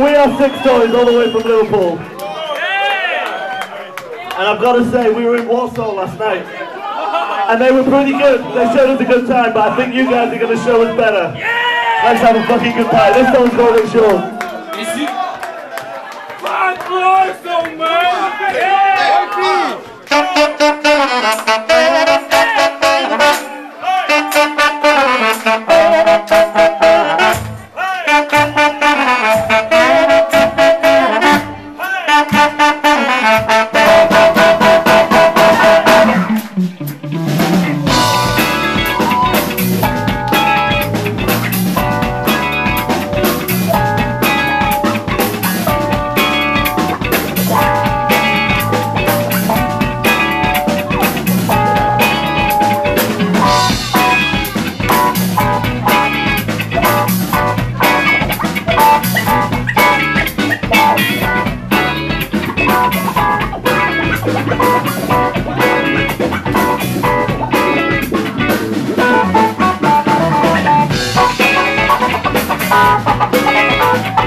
So we are Six Toys all the way from Liverpool. And I've got to say, we were in Warsaw last night. And they were pretty good. They showed us a good time, but I think you guys are going to show us better. Let's have a fucking good time. This one's called It Short. Fuck Warsaw, man! Yeah! Música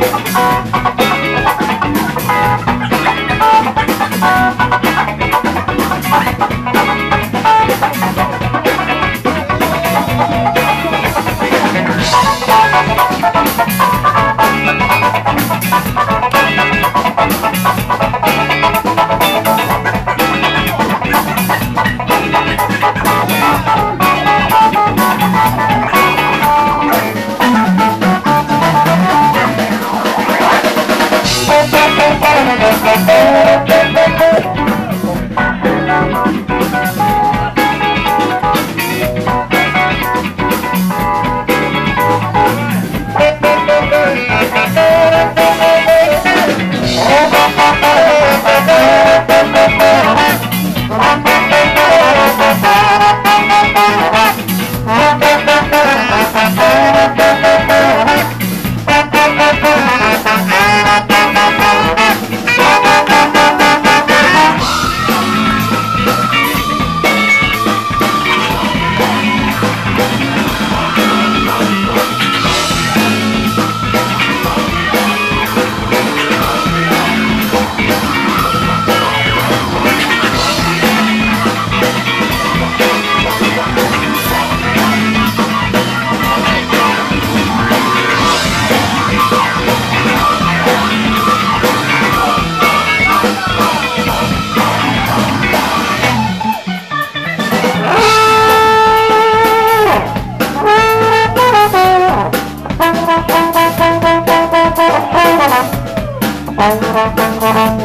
Bye.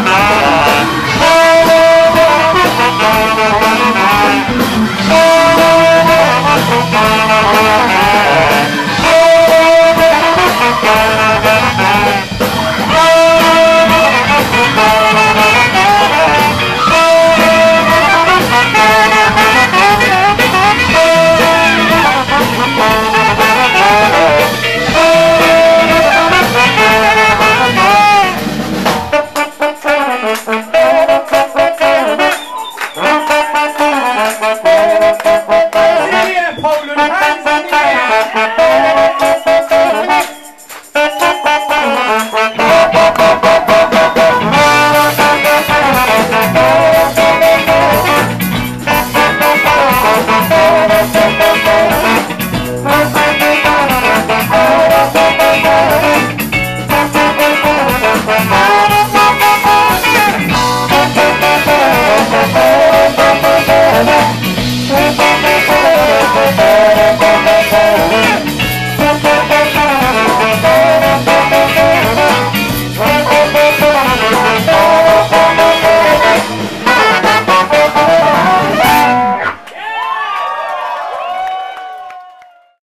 Mama.